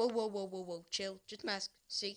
Whoa, whoa, whoa, whoa, whoa. Chill. Just mask. See?